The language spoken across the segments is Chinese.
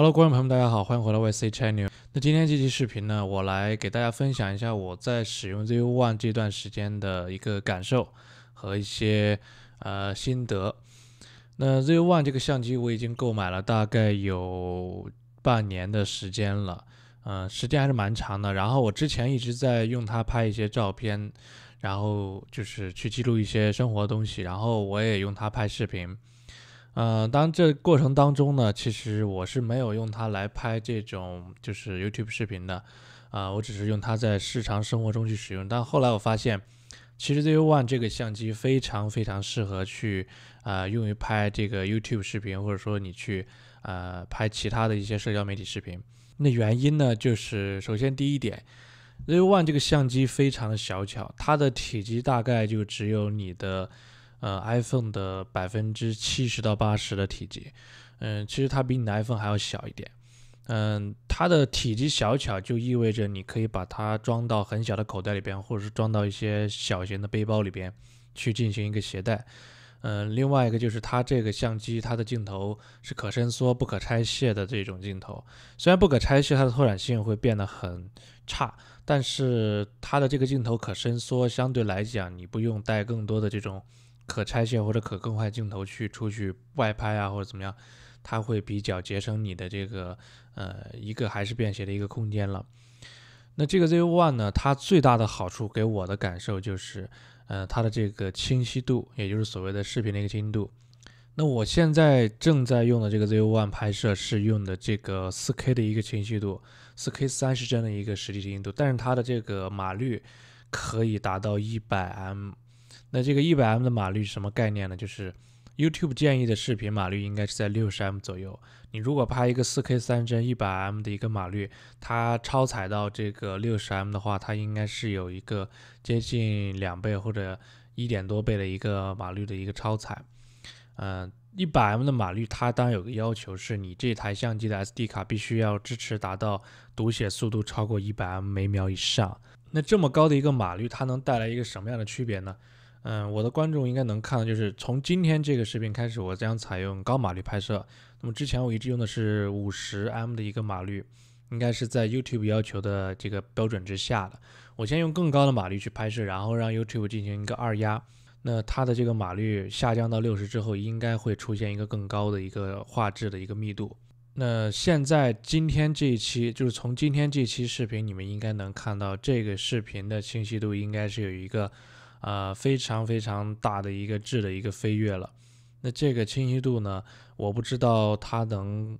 Hello，观众朋友们，大家好，欢迎回来 YC Channel。那今天这期视频呢，我来给大家分享一下我在使用 ZU One 这段时间的一个感受和一些呃心得。那 ZU One 这个相机我已经购买了大概有半年的时间了，嗯，时间还是蛮长的。然后我之前一直在用它拍一些照片，然后就是去记录一些生活的东西，然后我也用它拍视频。嗯，当这过程当中呢，其实我是没有用它来拍这种就是 YouTube 视频的，啊，我只是用它在日常生活中去使用。但后来我发现，其实 ZU One 这个相机非常非常适合去啊用于拍这个 YouTube 视频，或者说你去呃拍其他的一些社交媒体视频。那原因呢，就是首先第一点，ZU One 这个相机非常的小巧，它的体积大概就只有你的。呃，iPhone 的百分之七十到八十的体积，嗯，其实它比你的 iPhone 还要小一点，嗯，它的体积小巧就意味着你可以把它装到很小的口袋里边，或者是装到一些小型的背包里边去进行一个携带，嗯，另外一个就是它这个相机它的镜头是可伸缩、不可拆卸的这种镜头，虽然不可拆卸，它的拓展性会变得很差，但是它的这个镜头可伸缩，相对来讲你不用带更多的这种。可拆卸或者可更换镜头去出去外拍啊，或者怎么样，它会比较节省你的这个呃一个还是便携的一个空间了。那这个 ZU One 呢，它最大的好处给我的感受就是，呃，它的这个清晰度，也就是所谓的视频的一个清晰度。那我现在正在用的这个 ZU One 拍摄是用的这个 4K 的一个清晰度，4K 三十帧的一个实际清晰度，但是它的这个码率可以达到 100M。那这个一百 M 的码率是什么概念呢？就是 YouTube 建议的视频码率应该是在六十 M 左右。你如果拍一个四 K 三帧一百 M 的一个码率，它超采到这个六十 M 的话，它应该是有一个接近两倍或者一点多倍的一个码率的一个超采。嗯，一百 M 的码率它当然有个要求，是你这台相机的 SD 卡必须要支持达到读写速度超过一百 M 每秒以上。那这么高的一个码率，它能带来一个什么样的区别呢？嗯，我的观众应该能看到，就是从今天这个视频开始，我将采用高码率拍摄。那么之前我一直用的是五十 M 的一个码率，应该是在 YouTube 要求的这个标准之下的。我先用更高的码率去拍摄，然后让 YouTube 进行一个二压。那它的这个码率下降到六十之后，应该会出现一个更高的一个画质的一个密度。那现在今天这一期，就是从今天这期视频，你们应该能看到这个视频的清晰度应该是有一个。啊，非常非常大的一个质的一个飞跃了。那这个清晰度呢，我不知道它能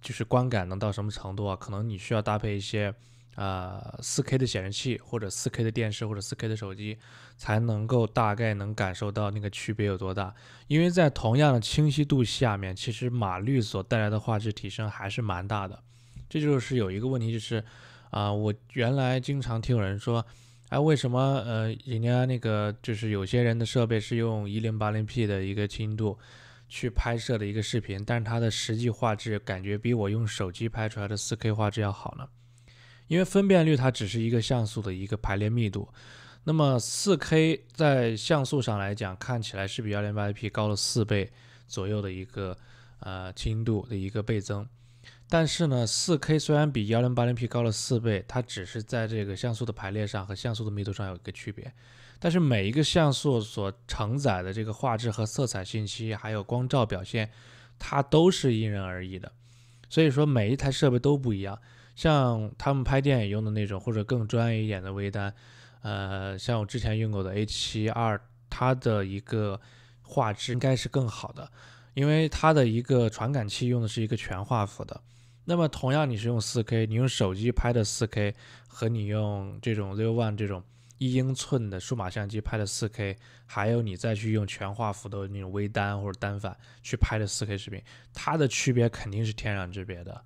就是观感能到什么程度啊？可能你需要搭配一些啊 4K 的显示器，或者 4K 的电视，或者 4K 的手机，才能够大概能感受到那个区别有多大。因为在同样的清晰度下面，其实码率所带来的画质提升还是蛮大的。这就是有一个问题，就是啊，我原来经常听有人说。哎，为什么呃，人家那个就是有些人的设备是用一零八零 P 的一个清度去拍摄的一个视频，但是它的实际画质感觉比我用手机拍出来的四 K 画质要好呢？因为分辨率它只是一个像素的一个排列密度，那么四 K 在像素上来讲看起来是比幺零八零 P 高了四倍左右的一个呃清度的一个倍增。但是呢，4K 虽然比 1080P 高了四倍，它只是在这个像素的排列上和像素的密度上有一个区别。但是每一个像素所承载的这个画质和色彩信息，还有光照表现，它都是因人而异的。所以说每一台设备都不一样。像他们拍电影用的那种，或者更专业一点的微单，呃，像我之前用过的 A7R，它的一个画质应该是更好的，因为它的一个传感器用的是一个全画幅的。那么同样，你是用 4K，你用手机拍的 4K，和你用这种 ZU One 这种一英寸的数码相机拍的 4K，还有你再去用全画幅的那种微单或者单反去拍的 4K 视频，它的区别肯定是天壤之别的。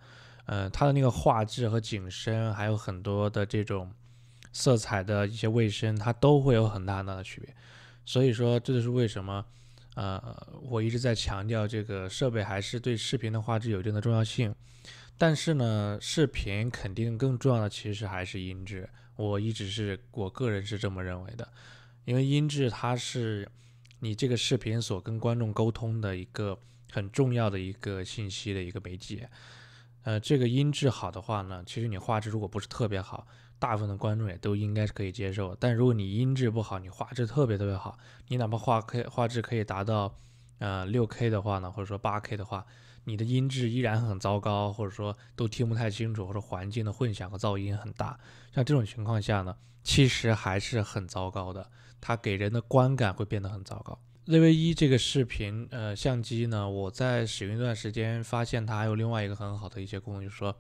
嗯，它的那个画质和景深，还有很多的这种色彩的一些卫生，它都会有很大很大的区别。所以说，这就是为什么，呃，我一直在强调这个设备还是对视频的画质有一定的重要性。但是呢，视频肯定更重要的其实还是音质，我一直是我个人是这么认为的，因为音质它是你这个视频所跟观众沟通的一个很重要的一个信息的一个媒介。呃，这个音质好的话呢，其实你画质如果不是特别好，大部分的观众也都应该是可以接受。但如果你音质不好，你画质特别特别好，你哪怕画可以画质可以达到呃六 K 的话呢，或者说八 K 的话，你的音质依然很糟糕，或者说都听不太清楚，或者环境的混响和噪音很大。像这种情况下呢，其实还是很糟糕的，它给人的观感会变得很糟糕。ZV 一这个视频呃相机呢，我在使用一段时间，发现它还有另外一个很好的一些功能，就是说，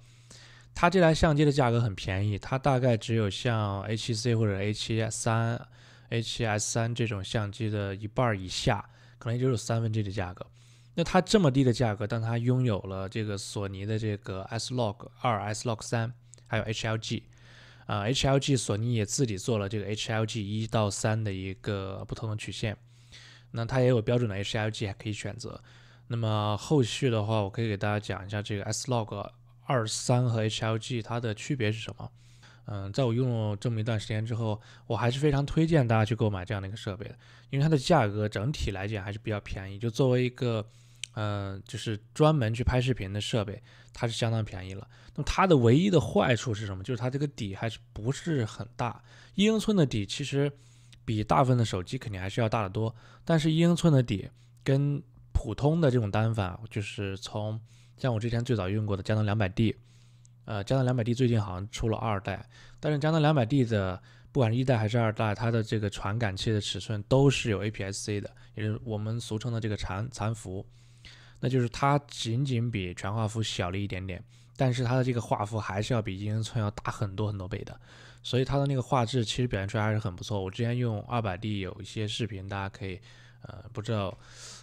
它这台相机的价格很便宜，它大概只有像 A7C 或者 A7 三、A7S 三这种相机的一半以下，可能也就是三分之一的价格。那它这么低的价格，但它拥有了这个索尼的这个 S-Log 二、S-Log 三，还有 HLG，啊，HLG 索尼也自己做了这个 HLG 一到三的一个不同的曲线。那它也有标准的 HLG 还可以选择。那么后续的话，我可以给大家讲一下这个 S-Log 二三和 HLG 它的区别是什么。嗯，在我用了这么一段时间之后，我还是非常推荐大家去购买这样的一个设备的，因为它的价格整体来讲还是比较便宜。就作为一个，嗯，就是专门去拍视频的设备，它是相当便宜了。那么它的唯一的坏处是什么？就是它这个底还是不是很大，一英寸的底其实。比大部分的手机肯定还是要大得多，但是一英寸的底跟普通的这种单反，就是从像我之前最早用过的佳能两百 D，呃，佳能两百 D 最近好像出了二代，但是佳能两百 D 的不管是一代还是二代，它的这个传感器的尺寸都是有 APS-C 的，也就是我们俗称的这个残残幅，那就是它仅仅比全画幅小了一点点，但是它的这个画幅还是要比一英寸要大很多很多倍的。所以它的那个画质其实表现出来还是很不错。我之前用二百 D 有一些视频，大家可以，呃，不知道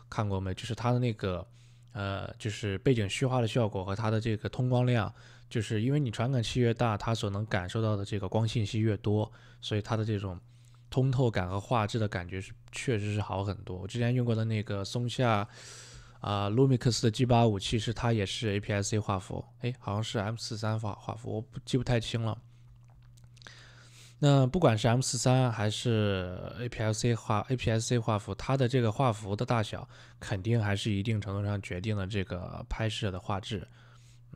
看过没？就是它的那个，呃，就是背景虚化的效果和它的这个通光量，就是因为你传感器越大，它所能感受到的这个光信息越多，所以它的这种通透感和画质的感觉是确实是好很多。我之前用过的那个松下啊 Lumix 的 G 八五，其实它也是 APS-C 画幅，哎，好像是 M 四三画画幅，我不记不太清了。那不管是 M 四三还是 APS-C 画 APS-C 画幅，它的这个画幅的大小肯定还是一定程度上决定了这个拍摄的画质。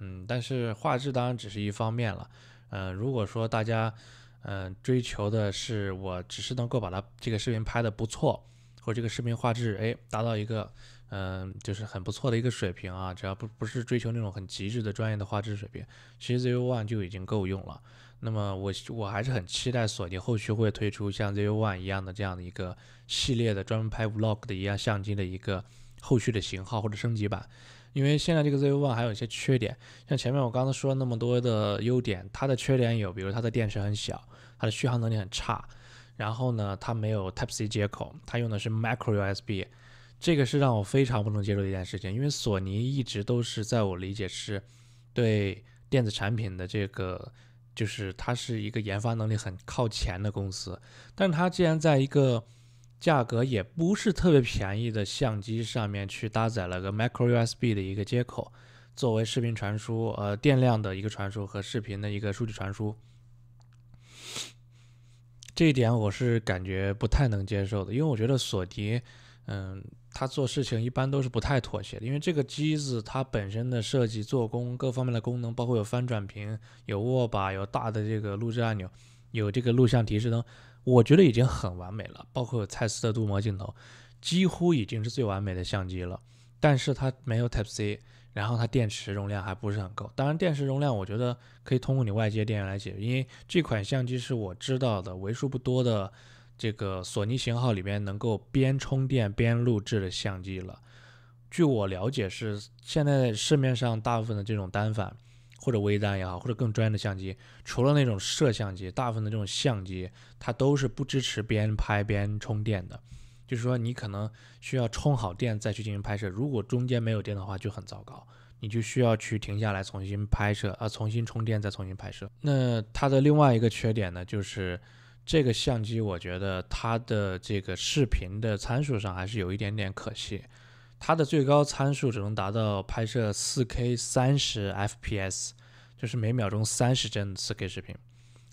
嗯，但是画质当然只是一方面了。嗯，如果说大家嗯追求的是我只是能够把它这个视频拍的不错，或者这个视频画质哎达到一个嗯就是很不错的一个水平啊，只要不不是追求那种很极致的专业的画质水平，其实 ZV One 就已经够用了。那么我我还是很期待索尼后续会推出像 ZV One 一样的这样的一个系列的专门拍 Vlog 的一样相机的一个后续的型号或者升级版，因为现在这个 ZV One 还有一些缺点，像前面我刚才说那么多的优点，它的缺点有，比如它的电池很小，它的续航能力很差，然后呢，它没有 Type C 接口，它用的是 Micro USB，这个是让我非常不能接受的一件事情，因为索尼一直都是在我理解是对电子产品的这个。就是它是一个研发能力很靠前的公司，但是它既然在一个价格也不是特别便宜的相机上面去搭载了个 Micro USB 的一个接口，作为视频传输，呃，电量的一个传输和视频的一个数据传输，这一点我是感觉不太能接受的，因为我觉得索尼，嗯。它做事情一般都是不太妥协的，因为这个机子它本身的设计、做工各方面的功能，包括有翻转屏、有握把、有大的这个录制按钮、有这个录像提示灯，我觉得已经很完美了。包括蔡司的镀膜镜头，几乎已经是最完美的相机了。但是它没有 Type C，然后它电池容量还不是很够。当然，电池容量我觉得可以通过你外接电源来解决，因为这款相机是我知道的为数不多的。这个索尼型号里面能够边充电边录制的相机了。据我了解，是现在市面上大部分的这种单反或者微单也好，或者更专业的相机，除了那种摄像机，大部分的这种相机它都是不支持边拍边充电的。就是说，你可能需要充好电再去进行拍摄，如果中间没有电的话就很糟糕，你就需要去停下来重新拍摄，啊，重新充电再重新拍摄。那它的另外一个缺点呢，就是。这个相机，我觉得它的这个视频的参数上还是有一点点可惜，它的最高参数只能达到拍摄 4K 三十 FPS，就是每秒钟三十帧 4K 视频，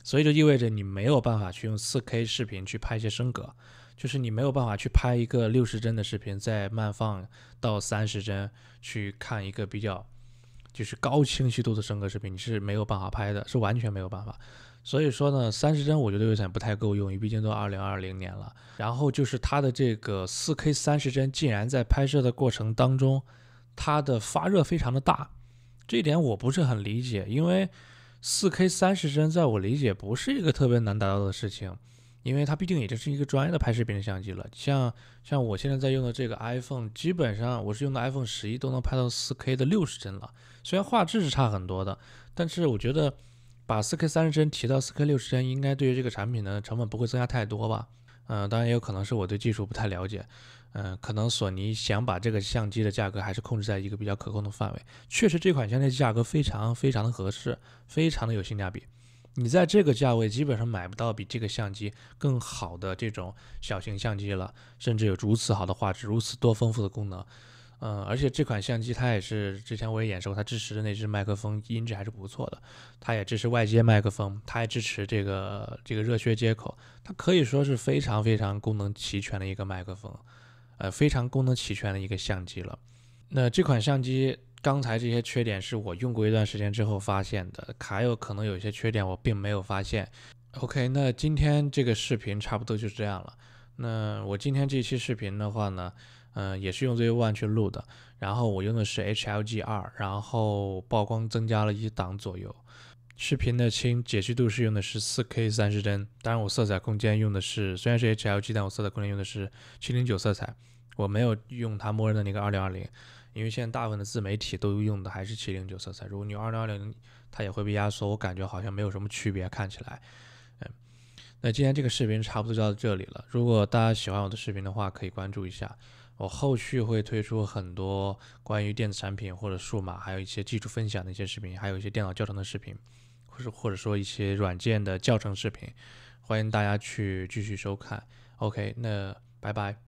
所以就意味着你没有办法去用 4K 视频去拍一些升格，就是你没有办法去拍一个六十帧的视频再慢放到三十帧去看一个比较就是高清晰度的升格视频，你是没有办法拍的，是完全没有办法。所以说呢，三十帧我觉得有点不太够用，因为毕竟都二零二零年了。然后就是它的这个四 K 三十帧，竟然在拍摄的过程当中，它的发热非常的大，这一点我不是很理解。因为四 K 三十帧在我理解不是一个特别难达到的事情，因为它毕竟已经是一个专业的拍视频的相机了。像像我现在在用的这个 iPhone，基本上我是用的 iPhone 十一，都能拍到四 K 的六十帧了。虽然画质是差很多的，但是我觉得。把 4K 三十帧提到 4K 六十帧，应该对于这个产品的成本不会增加太多吧？嗯，当然也有可能是我对技术不太了解。嗯，可能索尼想把这个相机的价格还是控制在一个比较可控的范围。确实，这款相机价格非常非常的合适，非常的有性价比。你在这个价位基本上买不到比这个相机更好的这种小型相机了，甚至有如此好的画质，如此多丰富的功能。嗯，而且这款相机它也是之前我也演示过，它支持的那只麦克风音质还是不错的，它也支持外接麦克风，它也支持这个这个热靴接口，它可以说是非常非常功能齐全的一个麦克风，呃，非常功能齐全的一个相机了。那这款相机刚才这些缺点是我用过一段时间之后发现的，还有可能有些缺点我并没有发现。OK，那今天这个视频差不多就是这样了。那我今天这期视频的话呢？嗯，也是用 Z One 去录的，然后我用的是 HLG 二，然后曝光增加了一档左右，视频的清解析度是用的是 4K 三十帧，当然我色彩空间用的是虽然是 HLG，但我色彩空间用的是709色彩，我没有用它默认的那个2020，因为现在大部分的自媒体都用的还是709色彩，如果你用2020，它也会被压缩，我感觉好像没有什么区别，看起来，那今天这个视频差不多就到这里了，如果大家喜欢我的视频的话，可以关注一下。我后续会推出很多关于电子产品或者数码，还有一些技术分享的一些视频，还有一些电脑教程的视频，或者或者说一些软件的教程视频，欢迎大家去继续收看。OK，那拜拜。